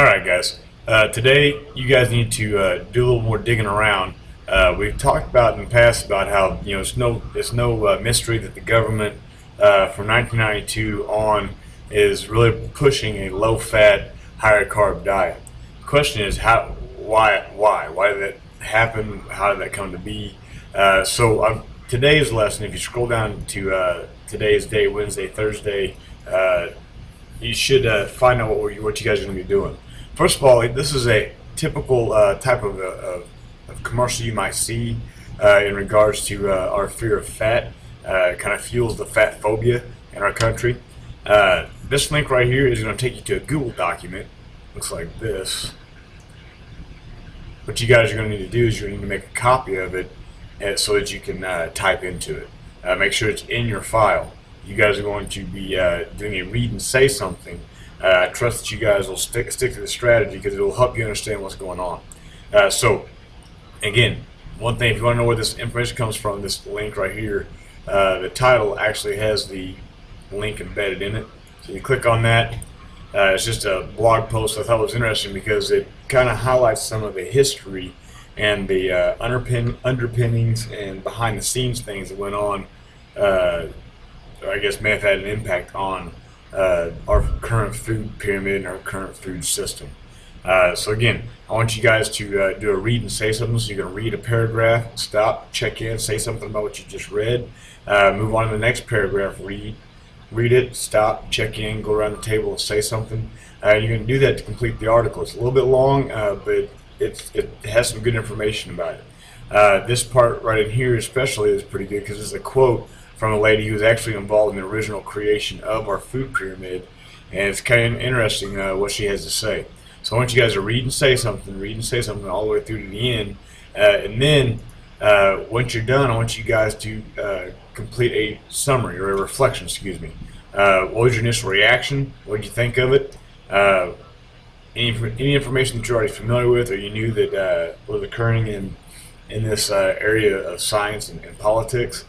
All right, guys. Uh, today, you guys need to uh, do a little more digging around. Uh, we've talked about in the past about how you know it's no it's no uh, mystery that the government uh, from 1992 on is really pushing a low-fat, higher carb diet. The question is how why why why did that happen? How did that come to be? Uh, so um, today's lesson, if you scroll down to today's day, Wednesday, Thursday you should find out what, what you guys are going to be doing. First of all, this is a typical uh, type of, uh, of, of, commercial you might see uh, in regards to uh, our fear of fat. Uh, kind of fuels the fat phobia in our country. this link right here is going to take you to a Google document. Looks like this. What you guys are going to need to do is you're going to need to make a copy of it so that you can type into it. make sure it's in your file you guys are going to be uh, doing a read and say something. Uh, I trust that you guys will stick, stick to the strategy because it will help you understand what's going on. Uh, so, again, one thing, if you want to know where this information comes from, this link right here, uh, the title actually has the link embedded in it. So you click on that. Uh, it's just a blog post I thought was interesting because it kind of highlights some of the history and the uh, underpin underpinnings and behind the scenes things that went on I guess may have had an impact on uh, our current food pyramid and our current food system. Uh, so again, I want you guys to uh, do a read and say something. So you're going to read a paragraph, stop, check in, say something about what you just read, uh, move on to the next paragraph, read, read it, stop, check in, go around the table and say something. Uh, you're going to do that to complete the article. It's a little bit long, uh, but it's, it has some good information about it. this part right in here especially is pretty good because it's a quote from a lady who was actually involved in the original creation of our food pyramid, and it's kind of interesting uh, what she has to say. So I want you guys to read and say something, read and say something all the way through to the end, uh, and then uh, once you're done, I want you guys to uh, complete a summary or a reflection. Excuse me. Uh, what was your initial reaction? What did you think of it? Uh, any, any information that you're already familiar with, or you knew that was occurring in in this area of science and, and politics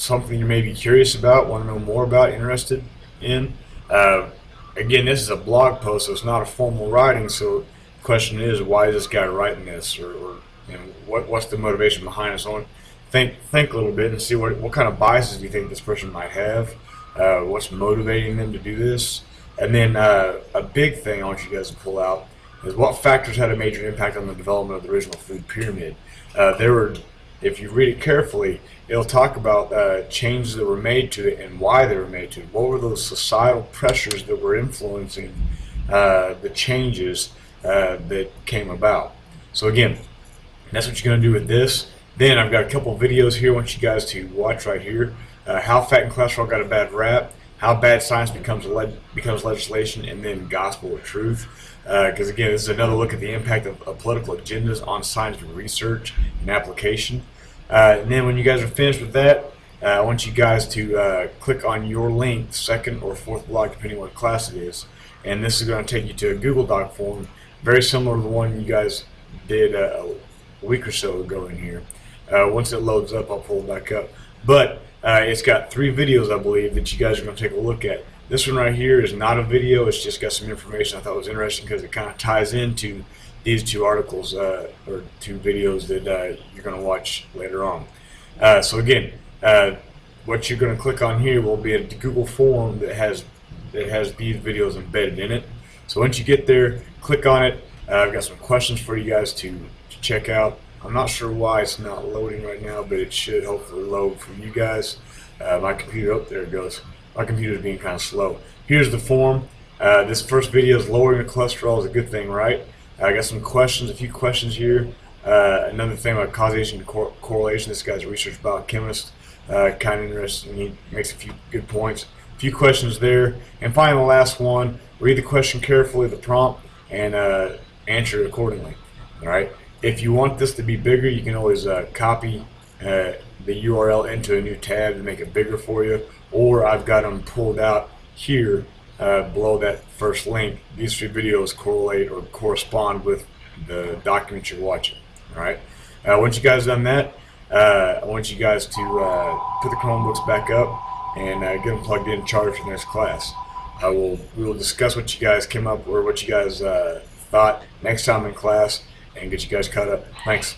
something you may be curious about, want to know more about, interested in. Uh, again, this is a blog post, so it's not a formal writing. So the question is, why is this guy writing this, or, or you know, what, what's the motivation behind it? So think think a little bit and see what what kind of biases do you think this person might have. Uh, what's motivating them to do this? And then uh, a big thing I want you guys to pull out is what factors had a major impact on the development of the original food pyramid. Uh, there were if you read it carefully, it'll talk about uh, changes that were made to it and why they were made to it. What were those societal pressures that were influencing uh, the changes uh, that came about? So again, that's what you're going to do with this. Then I've got a couple videos here I want you guys to watch right here. Uh, how fat and cholesterol got a bad rap, how bad science becomes le becomes legislation, and then gospel of truth. Because uh, again, this is another look at the impact of, of political agendas on scientific research and application. Uh, and then when you guys are finished with that, uh, I want you guys to uh, click on your link, second or fourth blog, depending what class it is. And this is going to take you to a Google Doc form, very similar to the one you guys did uh, a week or so ago in here. Uh, once it loads up, I'll pull it back up. But uh, it's got three videos, I believe, that you guys are going to take a look at. This one right here is not a video. It's just got some information I thought was interesting because it kind of ties into these two articles uh, or two videos that uh, you're going to watch later on. Uh, so again, uh, what you're going to click on here will be a Google form that has that has these videos embedded in it. So once you get there, click on it. Uh, I've got some questions for you guys to, to check out. I'm not sure why it's not loading right now, but it should hopefully load for you guys. Uh, my computer, oh, there it goes my computer is being kind of slow. Here's the form. Uh, this first video is lowering the cholesterol is a good thing, right? I got some questions, a few questions here. Uh, another thing about causation and cor correlation. This guy's a research biochemist, uh, kind of interesting. He makes a few good points. A few questions there. And finally, the last one, read the question carefully, the prompt, and uh, answer it accordingly. All right. If you want this to be bigger, you can always uh, copy uh, the URL into a new tab to make it bigger for you or I've got them pulled out here uh, below that first link. These three videos correlate or correspond with the document you're watching. All right. Uh, once you guys done that, uh, I want you guys to uh, put the Chromebooks back up and get them plugged in, charged for the next class. I will we will discuss what you guys came up or what you guys thought next time in class and get you guys caught up. Thanks.